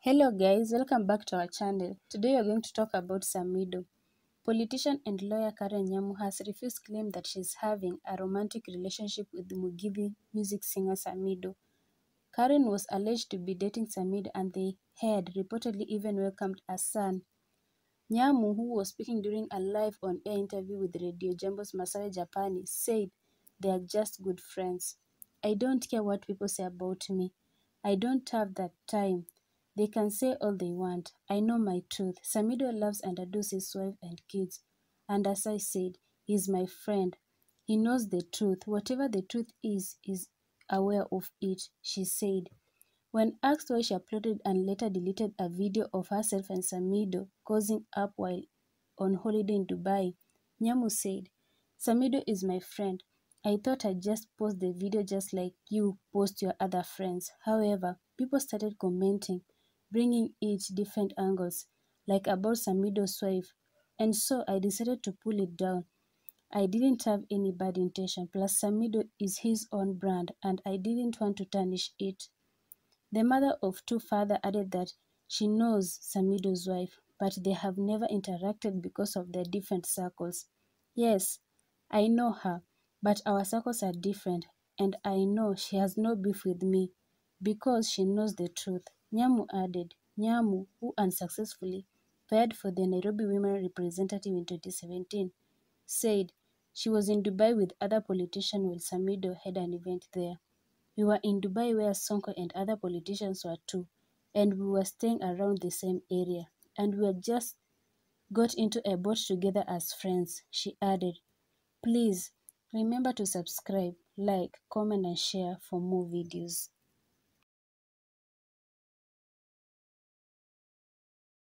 Hello guys, welcome back to our channel. Today we are going to talk about Samido. Politician and lawyer Karen Nyamu has refused claim that she is having a romantic relationship with Mugithi music singer Samido. Karen was alleged to be dating Samido and they had reportedly even welcomed a son. Nyamu, who was speaking during a live on-air interview with Radio Jambo's Masawe Japani, said they are just good friends. I don't care what people say about me. I don't have that time. They can say all they want. I know my truth. Samidoh loves and adores his wife and kids. And as I said, he's my friend. He knows the truth. Whatever the truth is, is aware of it, she said. When asked why she uploaded and later deleted a video of herself and Samidoh causing up while on holiday in Dubai, Nyamu said, Samidoh is my friend. I thought I'd just post the video just like you post your other friends. However, people started commenting, bringing it different angles, like a about Samidoh's wife, and so I decided to pull it down. I didn't have any bad intention, plus Samidoh is his own brand, and I didn't want to tarnish it. The mother of two further added that she knows Samidoh's wife, but they have never interacted because of their different circles. Yes, I know her, but our circles are different, and I know she has no beef with me because she knows the truth. Nyamu added. Nyamu, who unsuccessfully paired for the Nairobi Women Representative in 2017, said she was in Dubai with other politicians while Samido had an event there. We were in Dubai where Sonko and other politicians were too, and we were staying around the same area, and we had just got into a boat together as friends, she added. Please remember to subscribe, like, comment and share for more videos.